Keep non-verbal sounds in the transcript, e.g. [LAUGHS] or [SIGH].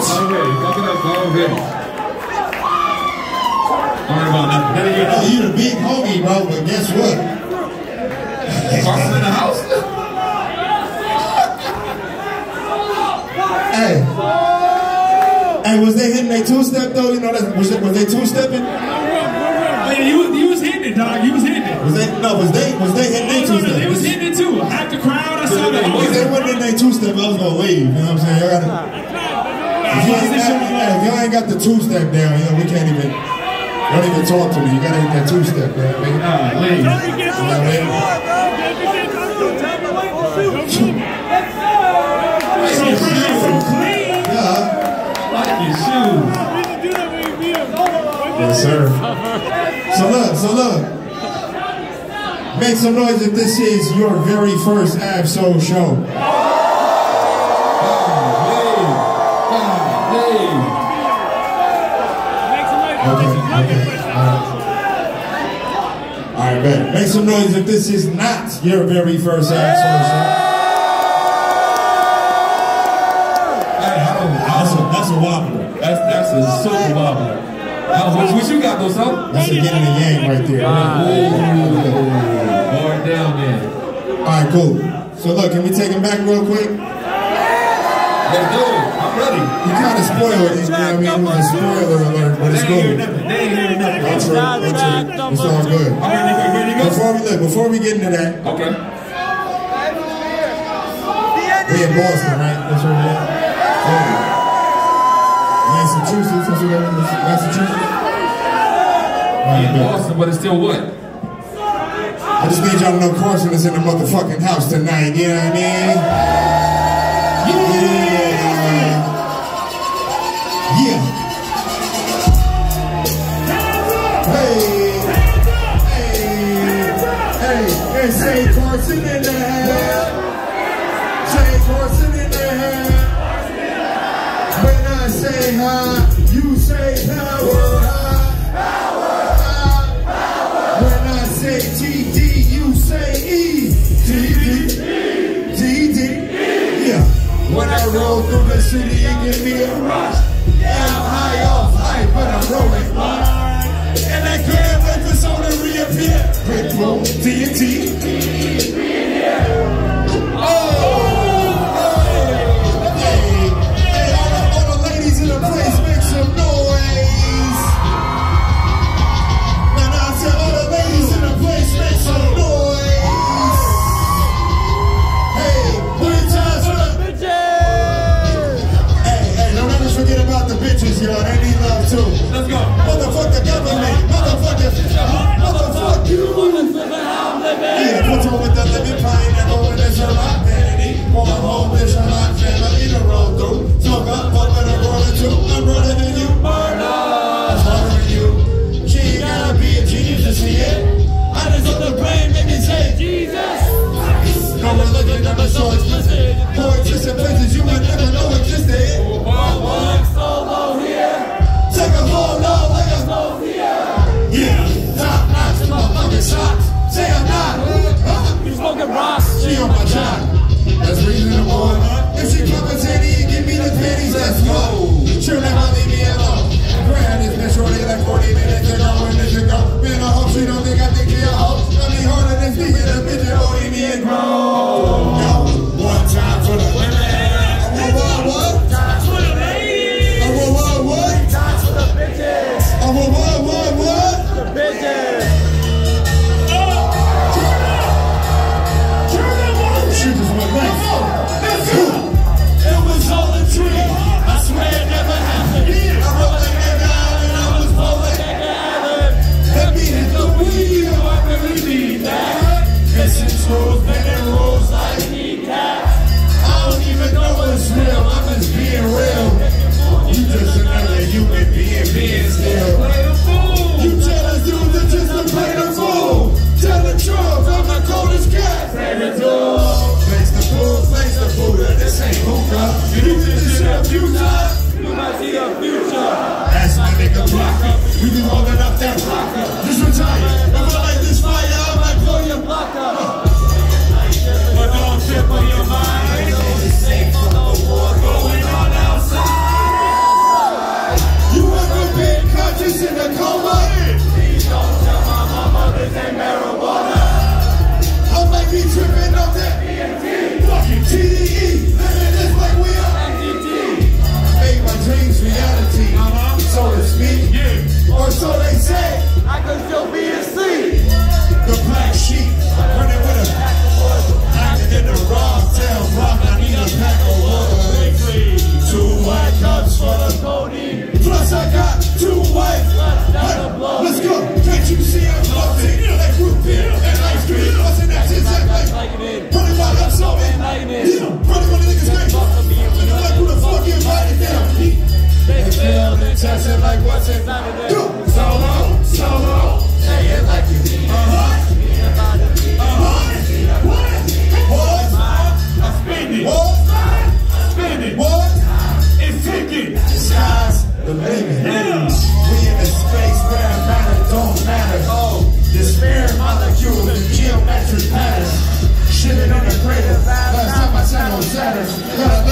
bitch. Already, fuck up already. Don't worry about nothing. Then again, Oh, you the big homie, bro, but guess what? Carson in the house. [LAUGHS] Hey. Hey, was they hitting a two-step though? You know, that, was, it, was they two-stepping? Yeah, you, was- you was hitting it, dog. You was hitting it. Was they, no, was they, was they hitting Oh, no, no, they was hitting it too. Half the crowd, I saw that. If they wasn't in a two-step, I was gonna wave, you know what I'm saying? Y'all if you ain't got, yeah, if you ain't got the two-step down, you know, we can't even, don't even talk to me. You gotta hit that two-step, man. Nigga. Nah, ladies. You know what I mean? Clean, some clean. Yeah. Like your shoes. Yes, sir. So look, so look. Make some noise if this is your very first Ab Soul show. Okay, okay. All right, bet. Make some noise if this is not your very first Ab Soul show. Hey, how That's a, that's a wobbler. That's that's a super wobbler. Now, what, what you got though, son? That's a yin and a yang right there. Lower it down there. All right, cool. So look, can we take him back real quick? Let's it. I'm ready. You kind of spoiled it, you know what I mean? A spoiler alert, but it's They ain't hearing cool. nothing. They ain't hearing nothing. That's true, that's true. It's all good. I'm ready. Ready to go? Before we look, before we get into that, Okay. we in Boston, right? That's where we at. Yeah. Massachusetts, that's where we at. Massachusetts. Right, In. Boston, but it's still what? I just need y'all to know Carson is in the motherfucking house tonight, you know what I mean? Yeah. satisfied.